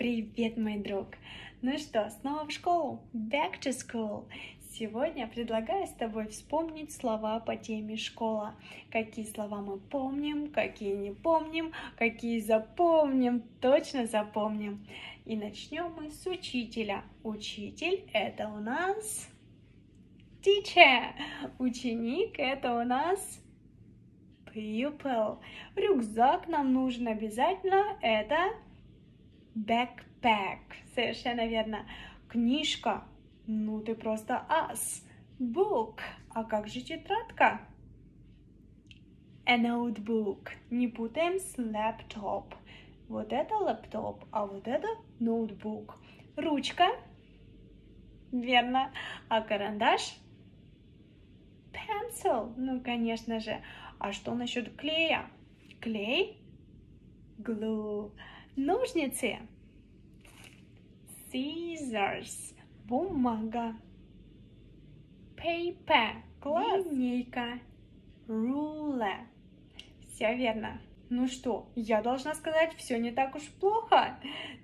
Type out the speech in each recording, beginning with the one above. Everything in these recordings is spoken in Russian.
Привет, мой друг! Ну что, снова в школу? Back to school! Сегодня предлагаю с тобой вспомнить слова по теме школа. Какие слова мы помним, какие не помним, какие запомним, точно запомним. И начнем мы с учителя. Учитель это у нас teacher. Ученик это у нас pupil. Рюкзак нам нужен обязательно. Это Backpack. Совершенно верно. Книжка. Ну, ты просто ас. Book. А как же тетрадка? A notebook. Не путаем с laptop. Вот это лаптоп, а вот это ноутбук. Ручка. Верно. А карандаш? Pencil. Ну, конечно же. А что насчет клея? Клей? Glue. Ножницы. Scissors. Бумага. Paper. Класс. Линейка. Ruler. Все верно. Ну что, я должна сказать, все не так уж плохо.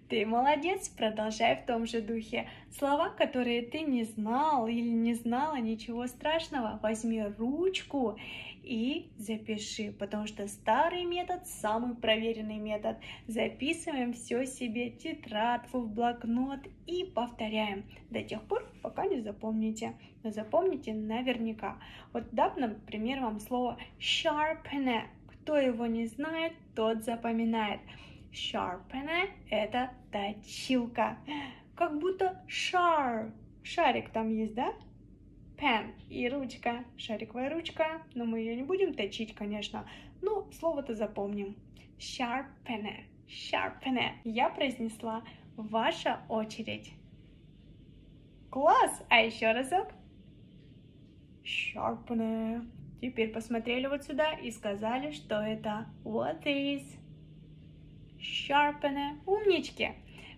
Ты молодец, продолжай в том же духе. Слова, которые ты не знал или не знала, ничего страшного. Возьми ручку и запиши, потому что старый метод самый проверенный метод. Записываем все себе тетрадку, в блокнот и повторяем до тех пор, пока не запомните. Но запомните наверняка. Вот дам, например, вам слово sharpen кто его не знает, тот запоминает. Sharpen – это точилка. Как будто шар. Шарик там есть, да? Pen и ручка. Шариковая ручка. Но мы ее не будем точить, конечно. Ну, слово-то запомним. Sharpen. Sharpen. Я произнесла ваша очередь. Класс! А еще разок. Sharpen. Теперь посмотрели вот сюда и сказали, что это what is. Sharpen. Умнички!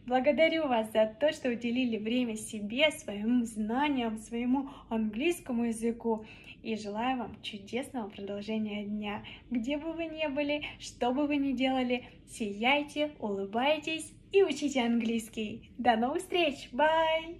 Благодарю вас за то, что уделили время себе, своим знаниям, своему английскому языку. И желаю вам чудесного продолжения дня. Где бы вы ни были, что бы вы ни делали, сияйте, улыбайтесь и учите английский. До новых встреч! Bye!